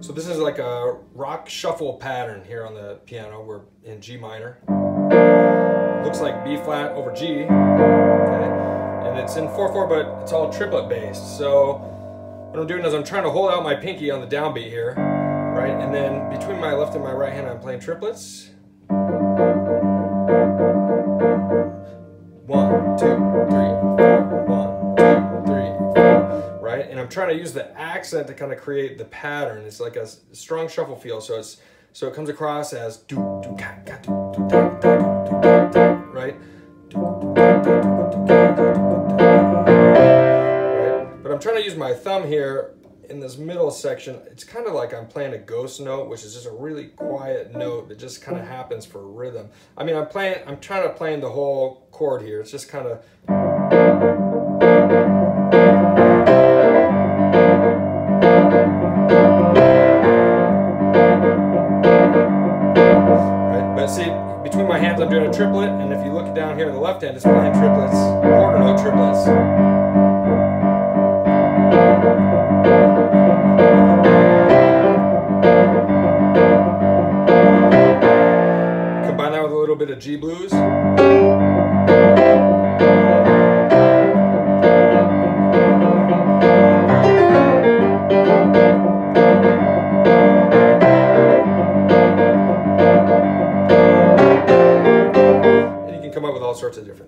So this is like a rock shuffle pattern here on the piano. We're in G minor. Looks like B flat over G. Okay. And it's in 4-4, but it's all triplet based. So what I'm doing is I'm trying to hold out my pinky on the downbeat here, right? And then between my left and my right hand, I'm playing triplets. One, two, three, four. One, two, three, four. Right? And I'm trying to use the accent to kind of create the pattern. It's like a strong shuffle feel. So it's so it comes across as do do ga ga do do da da do do da da, right? Right? But I'm trying to use my thumb here in this middle section. It's kind of like I'm playing a ghost note, which is just a really quiet note that just kind of happens for rhythm. I mean, I'm playing, I'm trying to play the whole chord here. It's just kind of but see, between my hands I'm doing a triplet, and if you look down here on the left hand, it's playing triplets, quarter note triplets. Of G blues. And you can come up with all sorts of different